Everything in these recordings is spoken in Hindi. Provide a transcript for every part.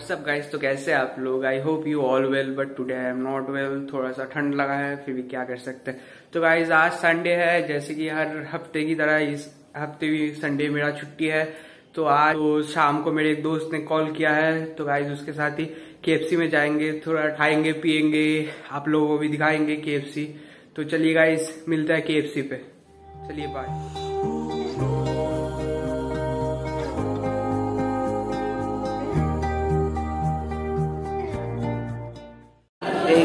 व्हाट्सअप गाइस तो कैसे आप लोग? I hope you all well but today I am not well थोड़ा सा ठंड लगा है, फिर भी क्या कर सकते हैं? तो गाइस आज संडे है, जैसे कि हर हफ़्ते की तरह इस हफ़्ते भी संडे मेरा छुट्टी है। तो आज तो शाम को मेरे एक दोस्त ने कॉल किया है। तो गाइस उसके साथ ही केएफसी में जाएँगे, थोड़ा खाएँगे पियेंगे आप लोगों को भी दिखाएँगे केएफसी तो चलिए गाइज़ मिलता है केएफसी पे। चलिए बाय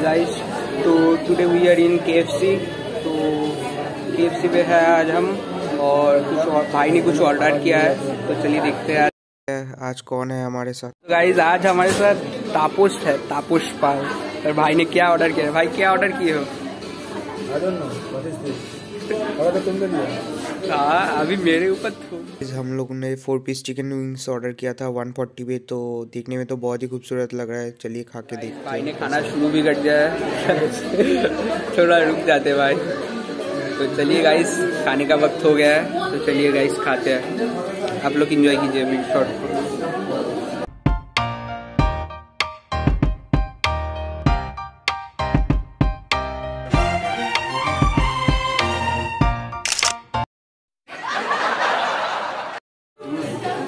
गाइस तो today we are in KFC तो केएफसी पे है आज हम और कुछ और भाई ने कुछ ऑर्डर किया है। तो चलिए देखते हैं आज। कौन है हमारे साथ? तो गाइस आज हमारे साथ तापुष्ट है तापुष पाल। और भाई ने क्या ऑर्डर किया है? भाई क्या ऑर्डर किए हो? हाँ अभी मेरे ऊपर तो हम लोग ने four piece chicken wings order किया था 140 पे तो देखने में तो बहुत ही खूबसूरत लग रहा है। चलिए खा के देखते भाई ने खाना शुरू भी कर दिया है। थोड़ा रुक जाते भाई। तो चलिए गाइस खाने का वक्त हो गया है। तो चलिए गाइस खाते हैं। आप लोग इंजॉय कीजिए अभी शॉर्ट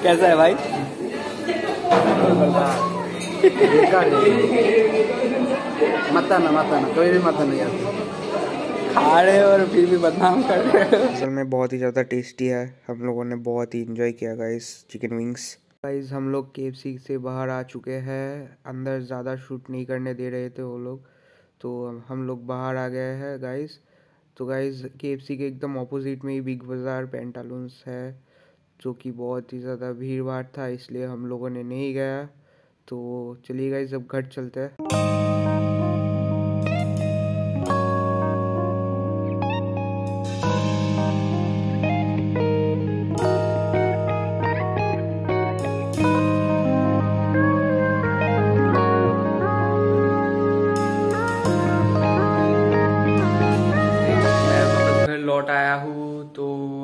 कैसा है भाई? मत आना मत आना कोई भी मत नहीं आता खा रहे और फिर भी बदनाम कर रहे असल में बहुत ही ज़्यादा टेस्टी है। हम लोगों ने बहुत ही इंजॉय किया गाइस चिकन विंग्स गाइस हम लोग के से बाहर आ चुके हैं। अंदर ज़्यादा शूट नहीं करने दे रहे थे वो लोग। तो हम लोग बाहर आ गए हैं गाइस तो गाइस के के एकदम ऑपोजिट में ही बिग बाज़ार पेंटालून्स है। जो कि बहुत ही ज़्यादा भीड़ भाड़ था, इसलिए हम लोगों ने नहीं गया। तो चलिए गाइस अब घर चलते हैं। मैं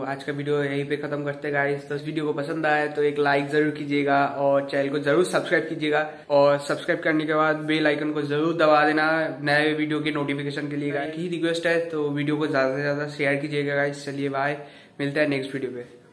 आज का वीडियो यहीं पे खत्म करते हैं गाइस तो इस वीडियो को पसंद आए तो एक लाइक ज़रूर कीजिएगा और चैनल को ज़रूर सब्सक्राइब कीजिएगा। और सब्सक्राइब करने के बाद बेल आइकन को ज़रूर दबा देना नए वीडियो के नोटिफिकेशन के लिए गाइस की रिक्वेस्ट है तो वीडियो को ज़्यादा से ज़्यादा शेयर कीजिएगा गाइस चलिए बाय मिलते हैं नेक्स्ट वीडियो पे।